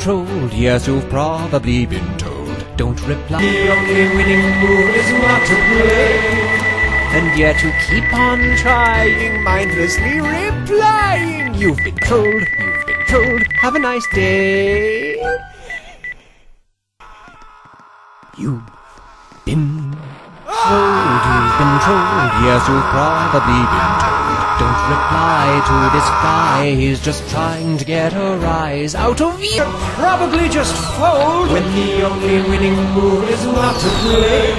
trolled, you've been trolled. Yes, you've probably been told. Don't reply. The only winning move is not to play. And yet you keep on trying, mindlessly replying. You've been trolled, you've been trolled. Have a nice day. You've been trolled, you've been trolled. Yes, you've probably been told. Don't reply to this guy, he's just trying to get a rise out of you. Probably just fold when the only winning move is not to play.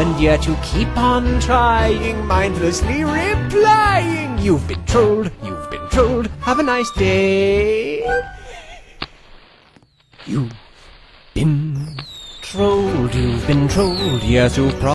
And yet you keep on trying, mindlessly replying. You've been trolled, you've been trolled. Have a nice day. You've been trolled, you've been trolled. Yes, you've pro-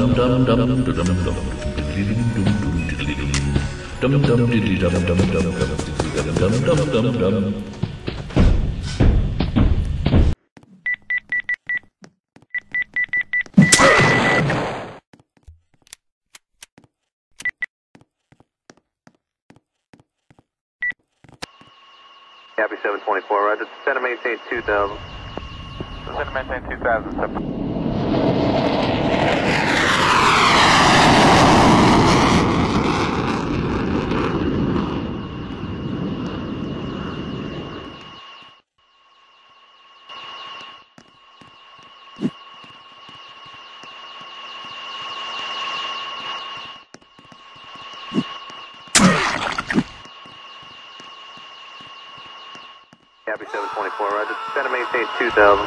dum dum dum dum dum. Dum dum dum dum dum dum dum dum dum. Copy 724, Roger. Center maintain 2000. Center maintain 2000. Copy 724, Roger. Center maintain 2000.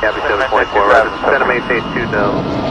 Copy 724, Roger. Center maintain 2000.